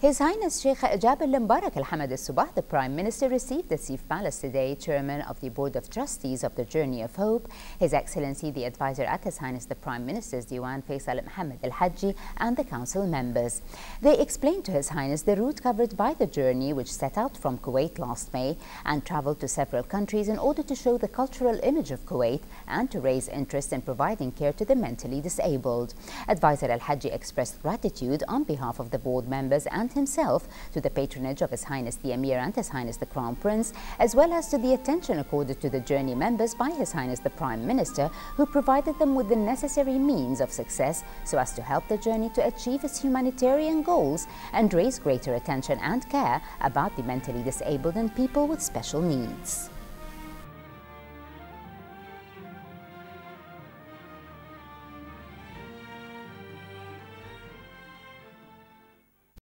His Highness Sheikh Jaber Mubarak Al Hamad Al Sabah, the Prime Minister, received the Seif Palace today, Chairman of the Board of Trustees of the Journey of Hope, His Excellency the Advisor at His Highness the Prime Minister's Diwan Faisal Mohammad Al Hajji, and the Council members. They explained to His Highness the route covered by the journey, which set out from Kuwait last May and travelled to several countries in order to show the cultural image of Kuwait and to raise interest in providing care to the mentally disabled. Advisor Al Hajji expressed gratitude on behalf of the board members himself to the patronage of His Highness the Emir and His Highness the Crown Prince, as well as to the attention accorded to the journey members by His Highness the Prime Minister, who provided them with the necessary means of success so as to help the journey to achieve its humanitarian goals and raise greater attention and care about the mentally disabled and people with special needs.